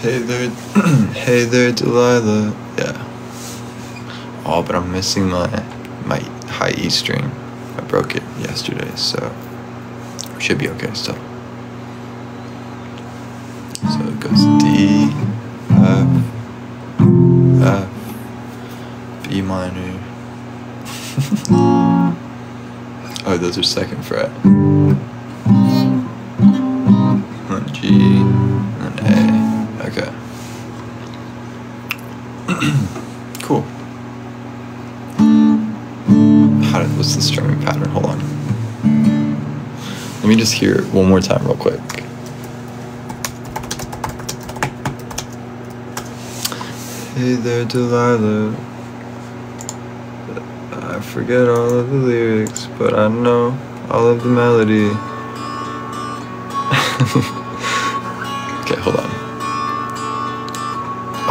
Hey there, hey there, Delilah. Yeah. Oh, but I'm missing my my high E string. I broke it yesterday, so should be okay still. So it goes D, F, F, B minor. oh, those are second fret. G, cool. How did, what's the strumming pattern? Hold on. Let me just hear it one more time, real quick. Hey there, Delilah. I forget all of the lyrics, but I know all of the melody. okay, hold on.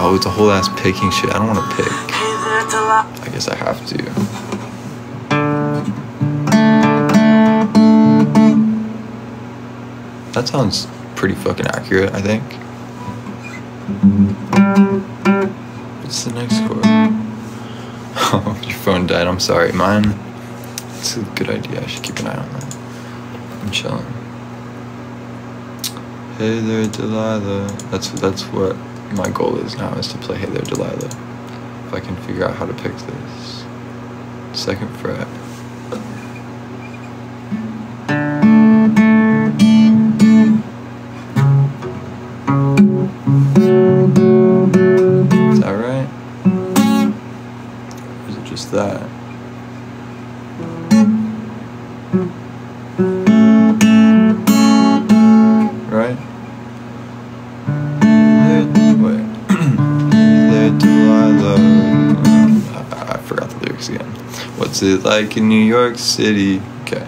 Oh, it's a whole ass picking shit. I don't want to pick. I guess I have to. That sounds pretty fucking accurate, I think. What's the next chord? Oh, your phone died. I'm sorry. Mine. It's a good idea. I should keep an eye on that. I'm chilling. Hey there, Delilah. That's that's what my goal is now is to play Hey there, Delilah. If I can figure out how to pick this. Second fret. Is that right? Or is it just that? What's it like in New York City? Okay.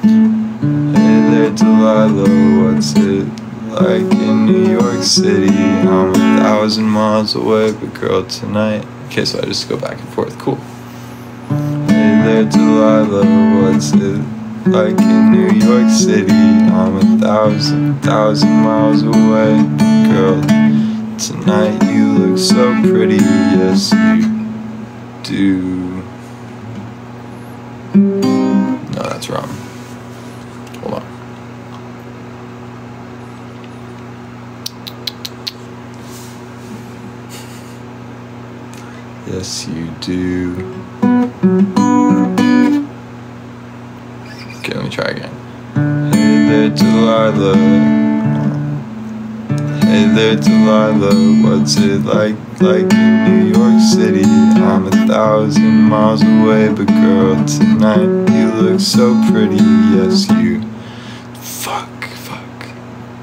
Hey there, Delilah. What's it like in New York City? I'm a thousand miles away, but girl, tonight. Okay, so I just go back and forth. Cool. Hey there, Delilah. What's it like in New York City? I'm a thousand, thousand miles away, girl. Tonight you look so pretty, yes you do. No, that's wrong. Hold on. Yes, you do. Okay, let me try again. Hey there, Delilah. Hey there, Delilah. What's it like, like in New York City? I'm a thousand miles away, but girl, tonight you look so pretty. Yes, you. Fuck, fuck.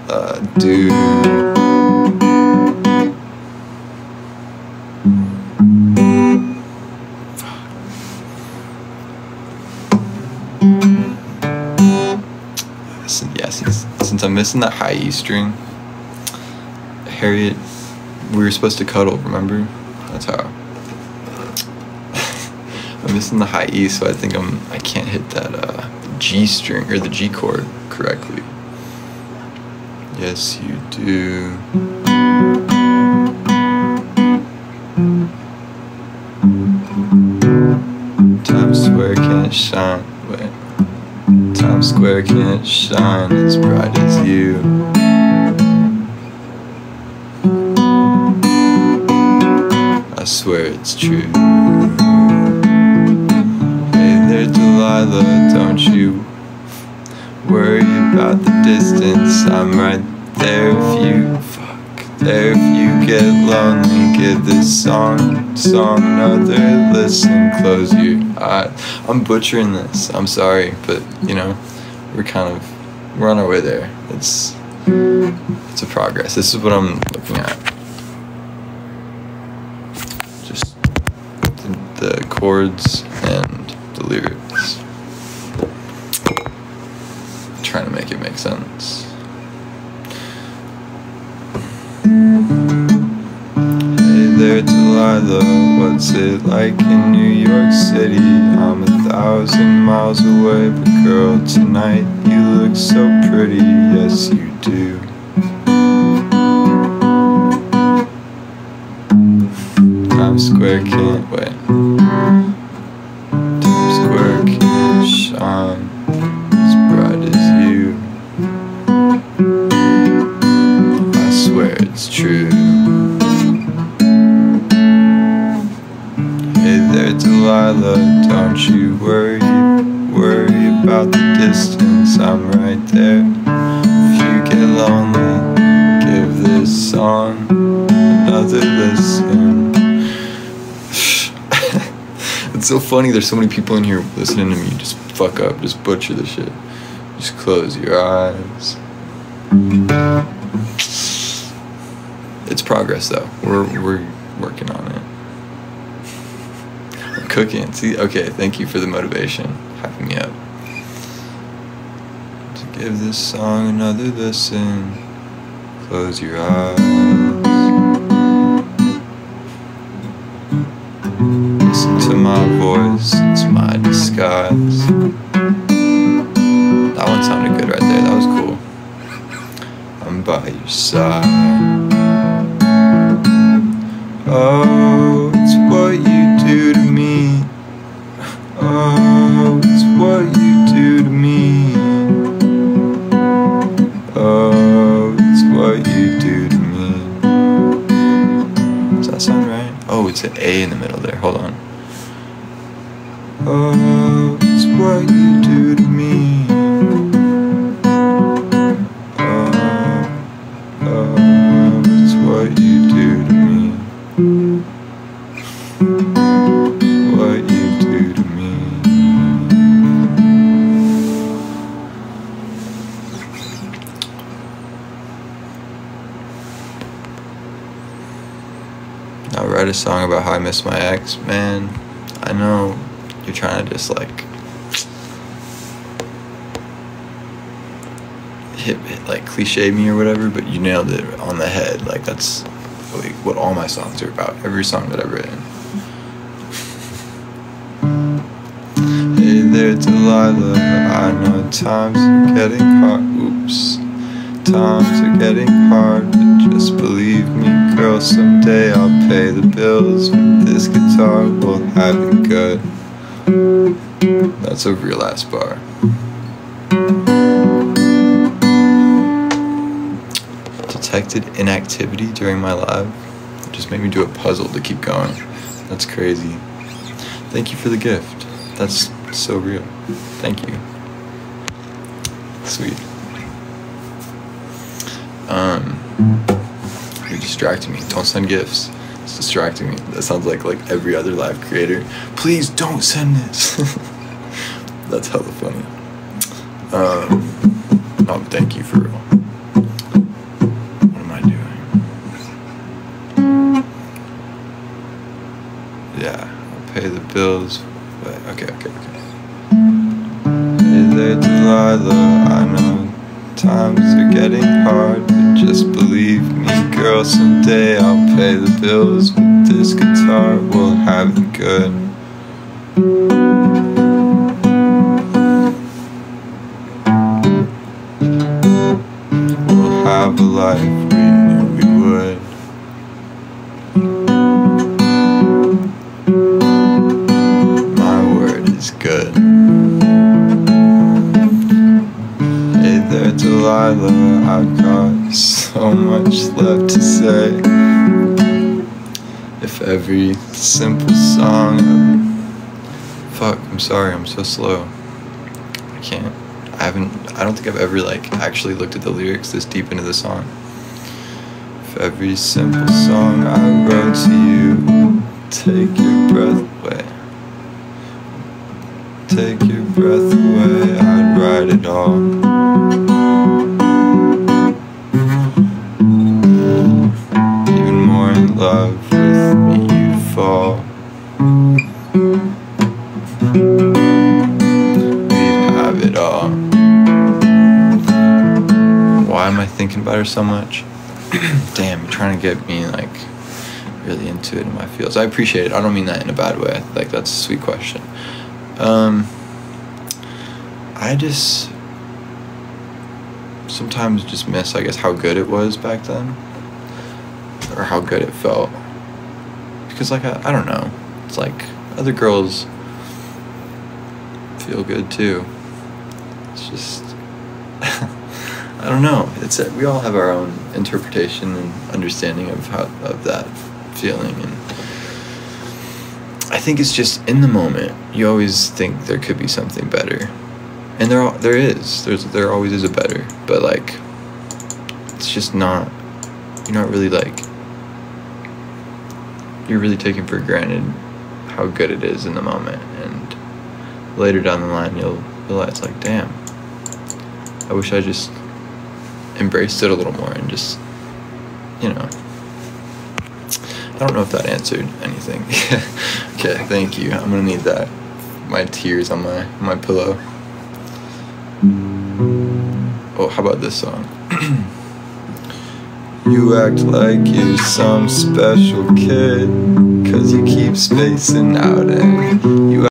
Uh, dude. Since, since I'm missing that high E string, Harriet, we were supposed to cuddle, remember? That's how. I'm missing the high E, so I think I'm I can't hit that uh, G string or the G chord correctly. Yes, you do. Times Square can't shine. Wait. Times Square can't shine as bright as you. Swear it's true. Hey there, Delilah, don't you worry about the distance. I'm right there if you fuck. There if you get lonely, give this song song another listen. Close your eyes. I'm butchering this. I'm sorry, but you know, we're kind of we're on our way there. It's it's a progress. This is what I'm looking at. chords and the lyrics. I'm trying to make it make sense. Hey there, Delilah, what's it like in New York City? I'm a thousand miles away, but girl, tonight you look so pretty, yes you do. Times Square can't wait. About the distance. I'm right there. If you get lonely, give this song another listen. it's so funny. There's so many people in here listening to me just fuck up, just butcher the shit. Just close your eyes. It's progress though. We're we're working on it. I'm cooking. See, okay. Thank you for the motivation, hyping me up. Give this song another listen. Close your eyes. Listen to my voice, it's my disguise. That one sounded good right there, that was cool. I'm by your side. Oh, it's what you do to me. Oh, oh, it's what you do to me. What you do to me. I write a song about how I miss my ex, man. I know you're trying to just like hit, hit like cliche me or whatever, but you nailed it on the head. Like that's like what all my songs are about. Every song that I've written. Hey there, Delilah. I know times are getting hard. Oops. Times are getting hard, but just believe me, girl. Someday I'll pay the bills this guitar. We'll have it good. That's a real last bar. Detected inactivity during my live. It just made me do a puzzle to keep going. That's crazy. Thank you for the gift. That's so real. Thank you. Sweet. Um, you're distracting me. Don't send gifts. It's distracting me. That sounds like like every other live creator. Please don't send this. That's hella funny. Um, no, thank you for real. What am I doing? Yeah, I'll pay the bills. But okay, okay, okay. Hey there, Delilah. I know times are getting hard, but just believe me, girl. Someday I'll pay the bills with this guitar. We'll have it good. We'll have a life I've got so much left to say. If every simple song. Fuck, I'm sorry, I'm so slow. I can't. I haven't. I don't think I've ever, like, actually looked at the lyrics this deep into the song. If every simple song I wrote to you, take your breath away. Take your breath away, I'd write it all. Thinking about her so much? Damn, you're trying to get me like really into it in my feels. I appreciate it. I don't mean that in a bad way. Like that's a sweet question. Um, I just sometimes just miss, I guess, how good it was back then, or how good it felt. because like I, I don't know it's like other girls feel good too it's just I don't know. It's a, we all have our own interpretation and understanding of how of that feeling and I think it's just in the moment you always think there could be something better. And there there is. There's there always is a better. But like it's just not you're not really like you're really taking for granted how good it is in the moment. And later down the line you'll realize like damn i wish i just embraced it a little more and just you know. I don't know if that answered anything. Okay thank you. I'm gonna need that my tears on my my pillow. Oh how about this song? You act like you're some special kid, cause you keep spacing out and you